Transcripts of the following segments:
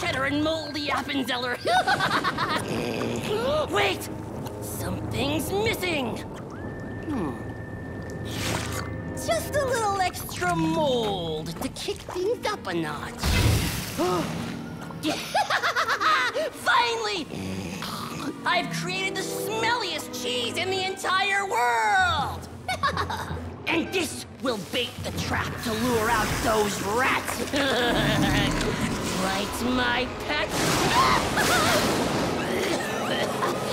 cheddar and moldy Appenzeller. Wait! Something's missing! Hmm. Just a little extra mold to kick things up a notch. Finally! I've created the smelliest cheese in the entire world! and this will bait the trap to lure out those rats! Right, my pet?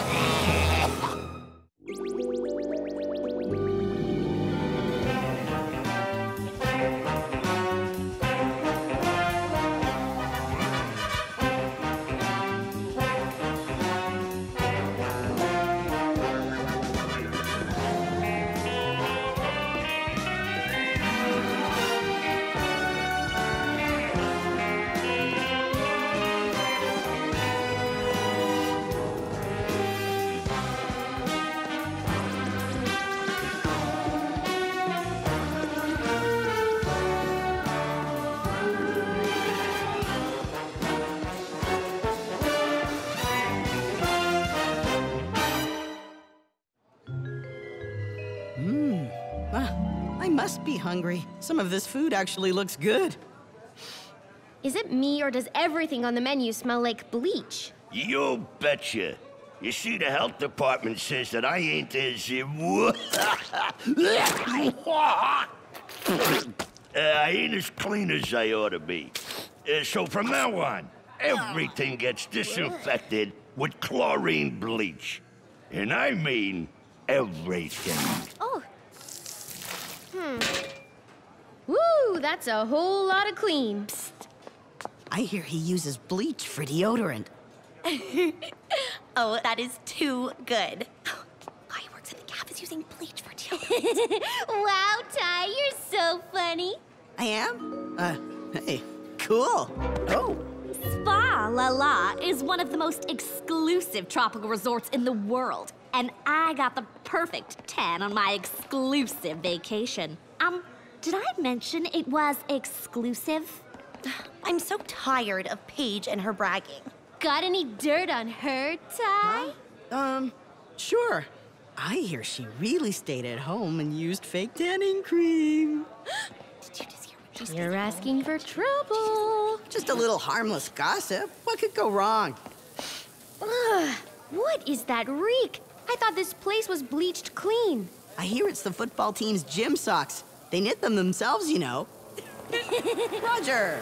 must be hungry. Some of this food actually looks good. Is it me or does everything on the menu smell like bleach? You betcha. You see, the health department says that I ain't as. Uh, I ain't as clean as I ought to be. Uh, so from now on, everything gets disinfected with chlorine bleach. And I mean everything. Oh. Hmm. Woo, that's a whole lot of clean. Psst. I hear he uses bleach for deodorant. Oh, that is too good. Guy who works at the caf is using bleach for deodorant. wow, Ty, you're so funny. I am? Uh, hey, cool. Oh, Spa La La is one of the most exclusive tropical resorts in the world. And I got the perfect 10 on my exclusive vacation. Um, did I mention it was exclusive? I'm so tired of Paige and her bragging. Got any dirt on her, Ty? Huh? um, sure. I hear she really stayed at home and used fake tanning cream. Did you just hear what she said? You're asking for trouble. Just a little harmless gossip. What could go wrong? Ugh, what is that reek? I thought this place was bleached clean. I hear it's the football team's gym socks. They knit them themselves, you know. Roger!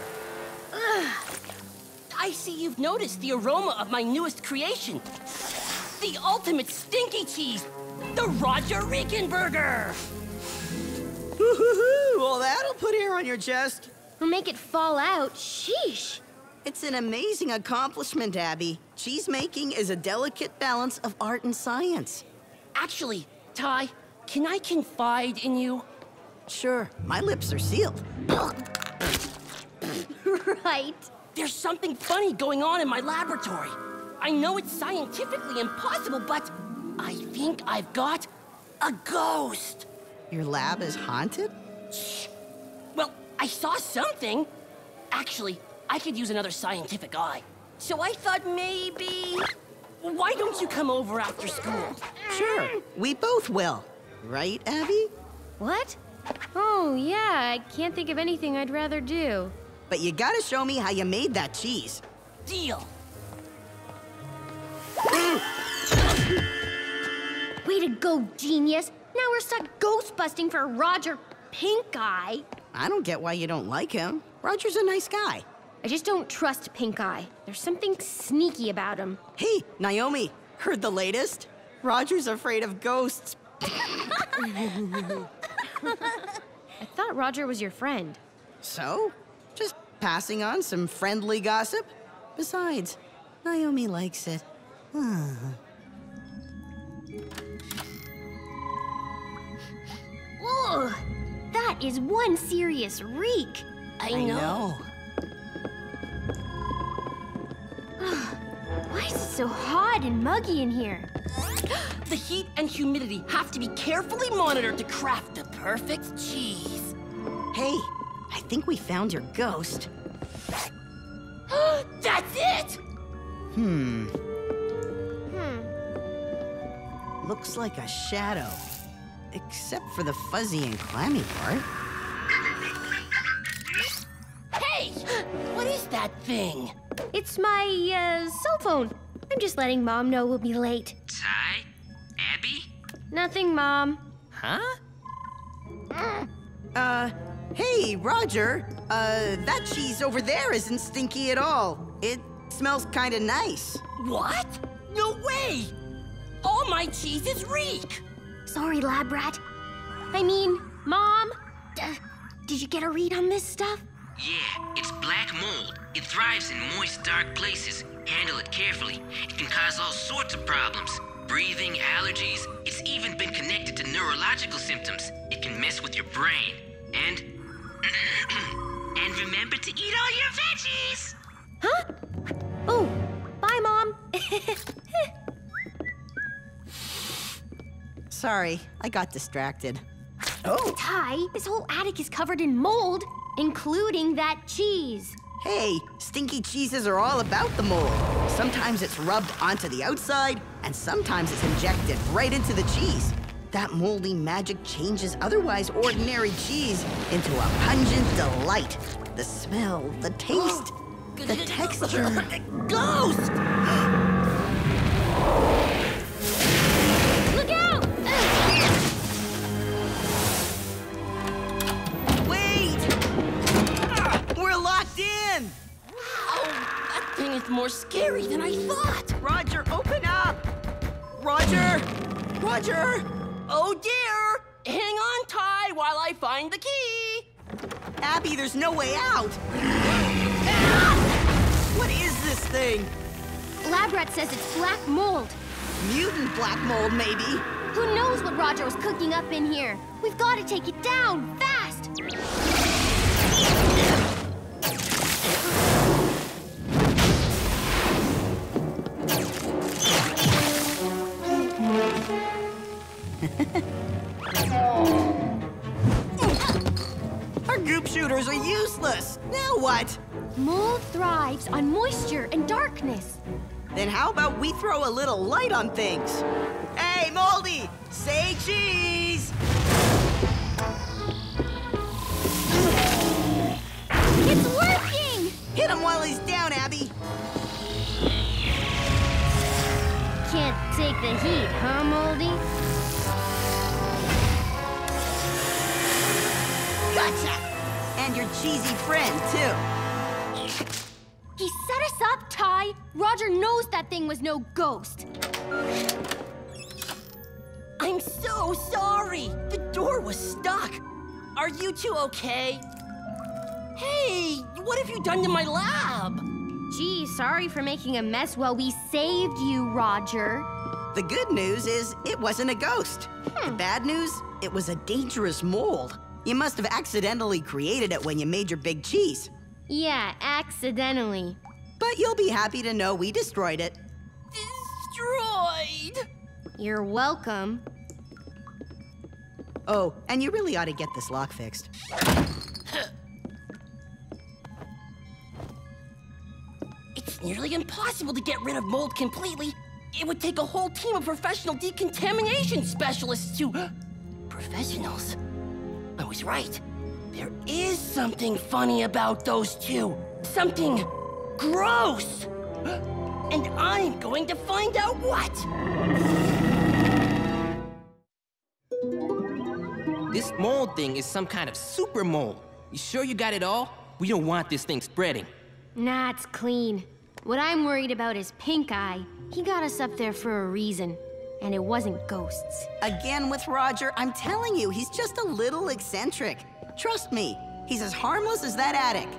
I see you've noticed the aroma of my newest creation. The ultimate stinky cheese, the Roger Riekenberger. Woo-hoo-hoo! Well, that'll put hair on your chest. Or make it fall out. Sheesh. It's an amazing accomplishment, Abby. Cheese making is a delicate balance of art and science. Actually, Ty, can I confide in you? Sure, my lips are sealed. Right. There's something funny going on in my laboratory. I know it's scientifically impossible, but I think I've got a ghost. Your lab is haunted? Shh. Well, I saw something. Actually, I could use another scientific eye. So I thought maybe. Why don't you come over after school? Sure, we both will. Right, Abby? What? Oh, yeah, I can't think of anything I'd rather do. But you gotta show me how you made that cheese. Deal. Way to go, genius. Now we're stuck ghost busting for Roger Pink Eye. I don't get why you don't like him. Roger's a nice guy. I just don't trust Pink Eye. There's something sneaky about him. Hey, Naomi, heard the latest? Roger's afraid of ghosts. I thought Roger was your friend. So, just passing on some friendly gossip. Besides, Naomi likes it. Ugh, that is one serious reek. I know. Why is it so hot and muggy in here? The heat and humidity have to be carefully monitored to craft the perfect cheese. Hey, I think we found your ghost. That's it! Hmm. Hmm. Looks like a shadow. Except for the fuzzy and clammy part. Hey! What is that thing? It's my, uh, cell phone. I'm just letting Mom know we'll be late. Ty? Abby? Nothing, Mom. Huh? Uh, hey, Roger. Uh, that cheese over there isn't stinky at all. It smells kinda nice. What? No way! All my cheeses reek! Sorry, lab rat. I mean, Mom. D- did you get a read on this stuff? Yeah, it's black mold. It thrives in moist, dark places. Handle it carefully. It can cause all sorts of problems. Breathing, allergies. It's even been connected to neurological symptoms. It can mess with your brain. And. and remember to eat all your veggies! Huh? Oh, bye, Mom. Sorry, I got distracted. Oh, Ty, this whole attic is covered in mold, including that cheese. hey, stinky cheeses are all about the mold. Sometimes it's rubbed onto the outside, and sometimes it's injected right into the cheese. That moldy magic changes otherwise ordinary cheese into a pungent delight. The smell, the taste, the texture. Ghost! Look out! Wait! Ah, we're locked in! Oh, that thing is more scary than I thought. Roger, open up! Roger! Roger! Oh dear! Hang on, Ty, while I find the key. Abby, there's no way out! What is this thing? Lab rat says it's black mold. Mutant black mold, maybe? Who knows what Roger was cooking up in here? We've got to take it down, fast! Shooters are useless! Now what? Mold thrives on moisture and darkness. Then how about we throw a little light on things? Hey, Moldy! Say cheese! It's working! Hit him while he's down, Abby! Can't take the heat, huh, Moldy? Gotcha! And your cheesy friend, too. He set us up, Ty. Roger knows that thing was no ghost. I'm so sorry. The door was stuck. Are you two okay? Hey, what have you done to my lab? Gee, sorry for making a mess while we saved you, Roger. The good news is it wasn't a ghost. The hmm. bad news, it was a dangerous mold. You must have accidentally created it when you made your big cheese. Yeah, accidentally. But you'll be happy to know we destroyed it. Destroyed. You're welcome. Oh, and you really ought to get this lock fixed. It's nearly impossible to get rid of mold completely. It would take a whole team of professional decontamination specialists to. Professionals? I was right. There is something funny about those two. Something gross. And I'm going to find out what. This mold thing is some kind of super mold. You sure you got it all? We don't want this thing spreading. Nah, it's clean. What I'm worried about is Pink Eye. He got us up there for a reason, and it wasn't ghosts. Again with Roger, I'm telling you, he's just a little eccentric. Trust me, he's as harmless as that attic.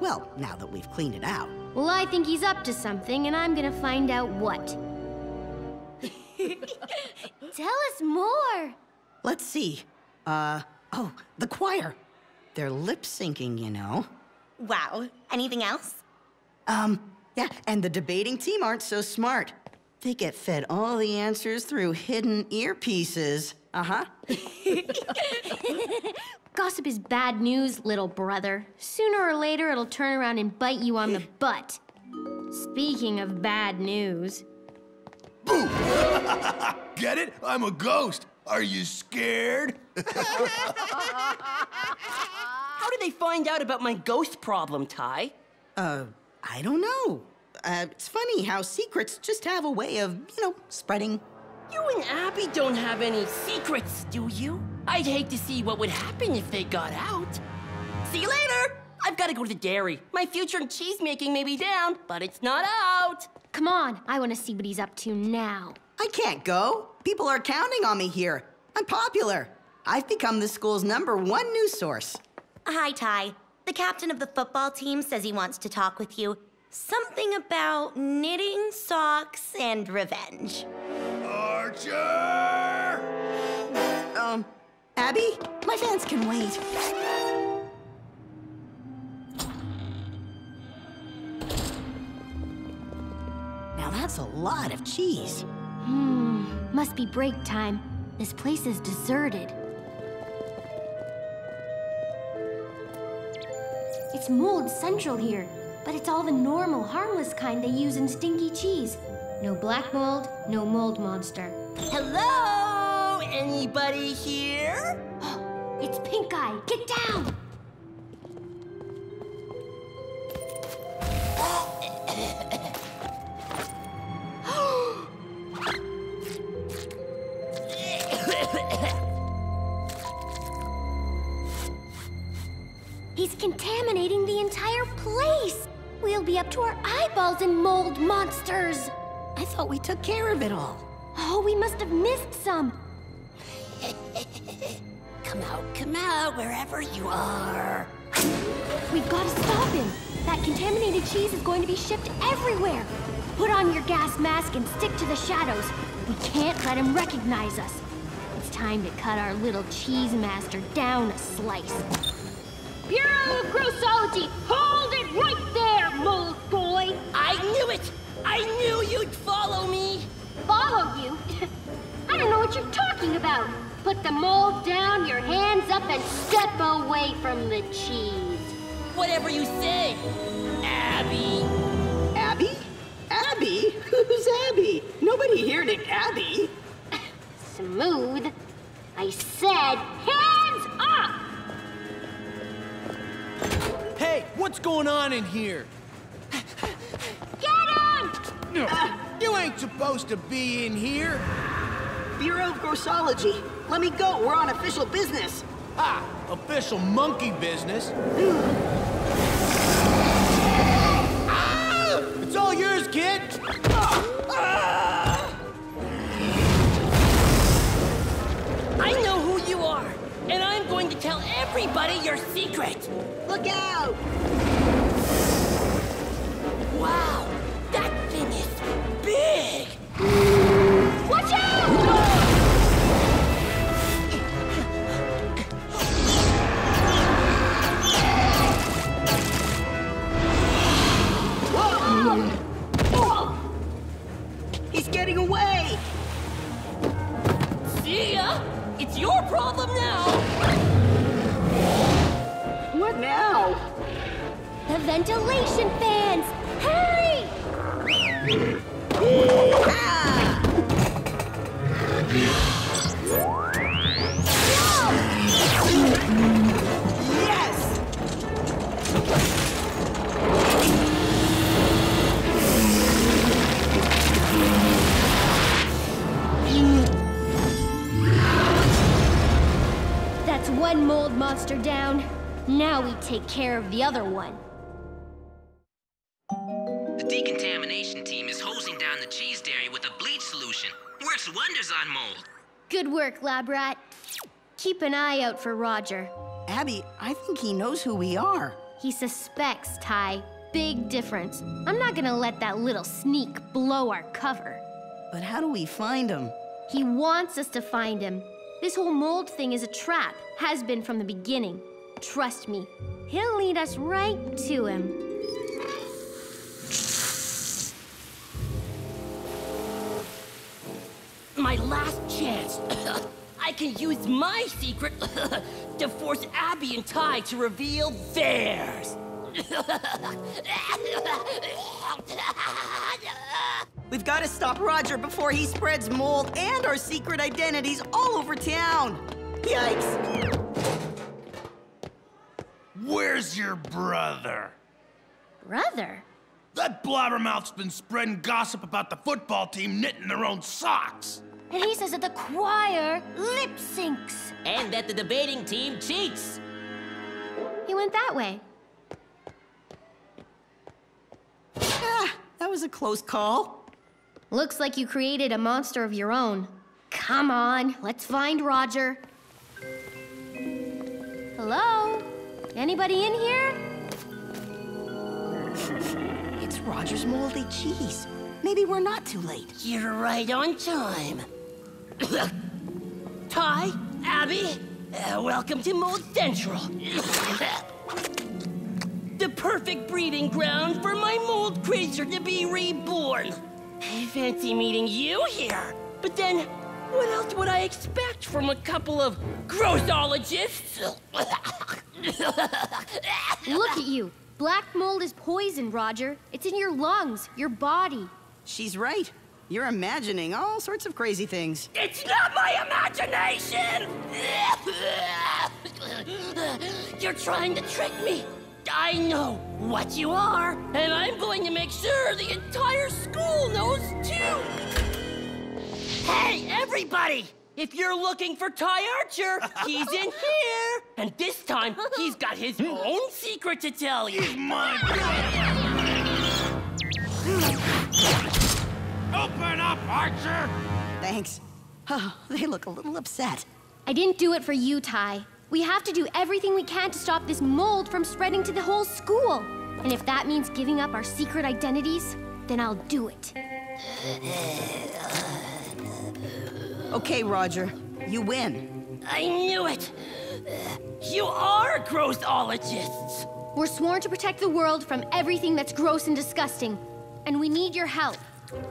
Well, now that we've cleaned it out. Well, I think he's up to something, and I'm gonna find out what. Tell us more. Let's see. Uh, oh, the choir. They're lip syncing, you know. Wow. Anything else? Um, yeah, and the debating team aren't so smart. They get fed all the answers through hidden earpieces. Uh huh. Gossip is bad news, little brother. Sooner or later, it'll turn around and bite you on the butt. Speaking of bad news, Boo! Get it? I'm a ghost. Are you scared? How did they find out about my ghost problem, Ty? Uh, I don't know. Uh, it's funny how secrets just have a way of, you know, spreading. You and Abby don't have any secrets, do you? I'd hate to see what would happen if they got out. See you later! I've got to go to the dairy. My future in cheese making may be down, but it's not out. come on, I want to see what he's up to now. I can't go. People are counting on me here. I'm popular. I've become the school's number one news source. Hi, Ty. The captain of the football team says he wants to talk with you. Something about knitting, socks, and revenge. Archer! Um, Abby, my fans can wait. Now that's a lot of cheese. Hmm, must be break time. This place is deserted. It's mold central here, but it's all the normal, harmless kind they use in stinky cheese. No black mold, no mold monster. Hello? Anybody here? It's Pink Eye! Get down! He's contaminating the entire place! We'll be up to our eyeballs in mold monsters! I thought we took care of it all. Oh, we must have missed some. Come out, come out, wherever you are. We've got to stop him. That contaminated cheese is going to be shipped everywhere. Put on your gas mask and stick to the shadows. We can't let him recognize us. It's time to cut our little cheese master down a slice. Bureau of Grossology, hold it right there, mold boy! I knew it! I knew you'd follow me! Follow you? I don't know what you're talking about. Put the mold down, your hands up, and step away from the cheese. Whatever you say, Abby. Abby? Abby? Who's Abby? Nobody here named Abby. Smooth. I said, hands up! Hey, what's going on in here? Get him! You ain't supposed to be in here. Bureau of Grossology. Let me go. We're on official business. Ah, official monkey business. Ah! It's all yours, kid. I know who you are, and I'm going to tell everybody your secret. Look out! The ventilation fans! Hurry! Yes! That's one mold monster down. Now we take care of the other one. The decontamination team is hosing down the cheese dairy with a bleach solution. Works wonders on mold. Good work, lab rat. Keep an eye out for Roger. Abby, I think he knows who we are. He suspects, Ty. Big difference. I'm not gonna let that little sneak blow our cover. But how do we find him? He wants us to find him. This whole mold thing is a trap, has been from the beginning. Trust me, he'll lead us right to him. My last chance. I can use my secret to force Abby and Ty to reveal theirs. We've got to stop Roger before he spreads mold and our secret identities all over town. Yikes. Where's your brother? Brother? That blabbermouth's been spreading gossip about the football team knitting their own socks. And he says that the choir lip syncs. And that the debating team cheats. He went that way. Ah, that was a close call. Looks like you created a monster of your own. Come on, let's find Roger. Hello? Anybody in here? It's Roger's moldy cheese. Maybe we're not too late. You're right on time. Ty, Abby, uh, welcome to Mold Central. the perfect breeding ground for my mold creature to be reborn. I fancy meeting you here. But then, what else would I expect from a couple of grossologists? Look at you. Black mold is poison, Roger. It's in your lungs, your body. She's right. You're imagining all sorts of crazy things. It's not my imagination! You're trying to trick me. I know what you are, and I'm going to make sure the entire school knows too. Hey, everybody! If you're looking for Ty Archer, he's in here. And this time, he's got his hmm? own secret to tell you. He's mine. Open up, Archer! Thanks. Oh, they look a little upset. I didn't do it for you, Ty. We have to do everything we can to stop this mold from spreading to the whole school. And if that means giving up our secret identities, then I'll do it. Okay, Roger. You win. I knew it. You are grossologists. We're sworn to protect the world from everything that's gross and disgusting. And we need your help.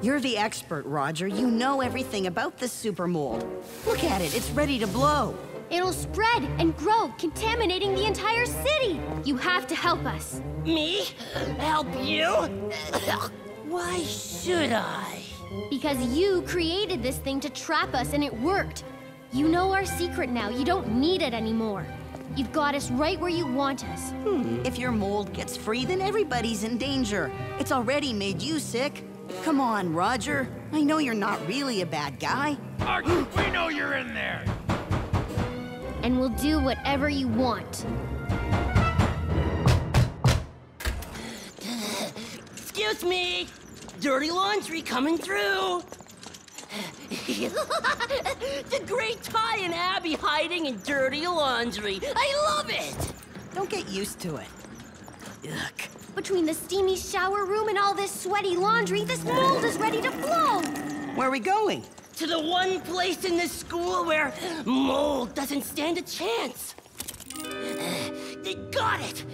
You're the expert, Roger. You know everything about this super mold. Look at it. It's ready to blow. It'll spread and grow, contaminating the entire city. You have to help us. Me? Help you? Why should I? Because you created this thing to trap us and it worked. You know our secret now. You don't need it anymore. You've got us right where you want us. Hmm. If your mold gets free, then everybody's in danger. It's already made you sick. Come on, Roger. I know you're not really a bad guy. Archer, we know you're in there. And we'll do whatever you want. Excuse me. Dirty laundry coming through. the great Ty and Abby hiding in dirty laundry. I love it. Don't get used to it. Yuck. Between the steamy shower room and all this sweaty laundry, this mold is ready to blow! Where are we going? To the one place in this school where mold doesn't stand a chance. They got it!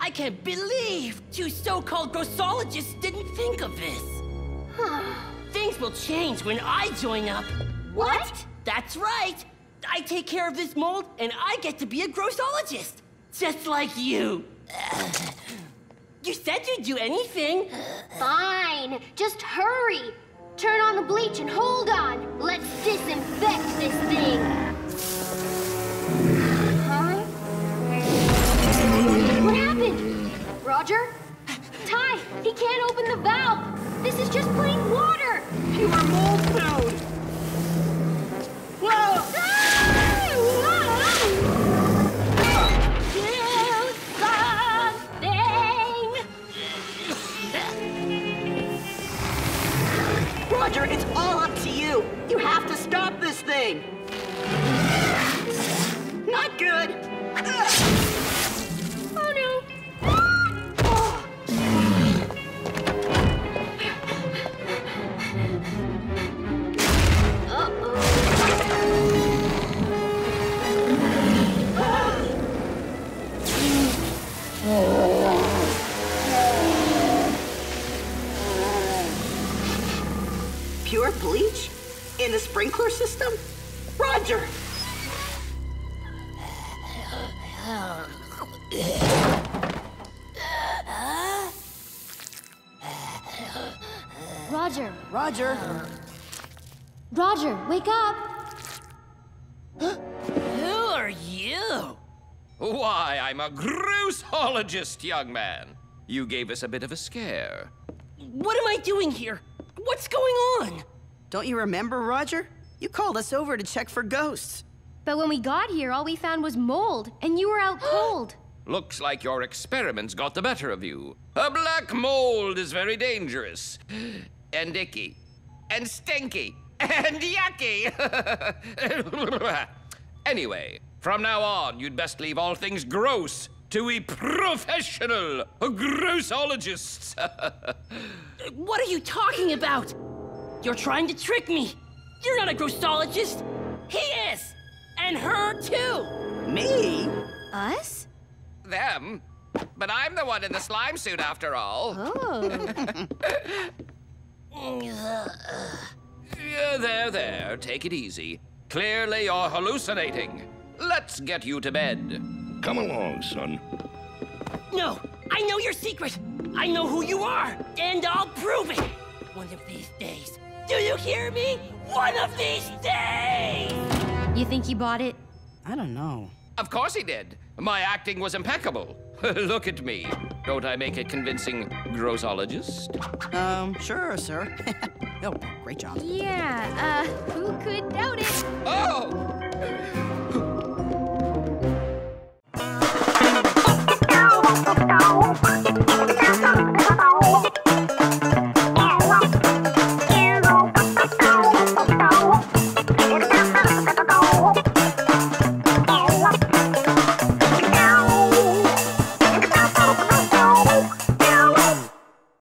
I can't believe two so-called grossologists didn't think of this. Will change when I join up. What? That's right! I take care of this mold, and I get to be a grossologist. Just like you. You said you'd do anything. Fine. Just hurry. Turn on the bleach and hold on. Let's disinfect this thing. Huh? What happened? Roger? Ty, he can't open the valve. This is just plain water. Pure mold food! Whoa! Ah! Roger, it's Roger. Roger. Roger, wake up. Who are you? Why, I'm a grusologist, young man. You gave us a bit of a scare. What am I doing here? What's going on? Don't you remember, Roger? You called us over to check for ghosts. But when we got here, all we found was mold, and you were out cold. Looks like your experiments got the better of you. A black mold is very dangerous. And icky. And stinky. And yucky. anyway, from now on, you'd best leave all things gross to we professional grooseologists. What are you talking about? You're trying to trick me. You're not a grossologist. He is. And her too. Me? Us? Them? But I'm the one in the slime suit after all. Oh. Yeah, there, there. Take it easy. Clearly you're hallucinating. Let's get you to bed. Come along, son. No, I know your secret. I know who you are, and I'll prove it. One of these days. Do you hear me? One of these days! You think he bought it? I don't know. Of course he did. My acting was impeccable. Look at me. Don't I make a convincing grossologist? Um, sure, sir. oh, great job. Yeah, uh, who could doubt it? Oh! Oh,